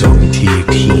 so TP.